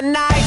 the night.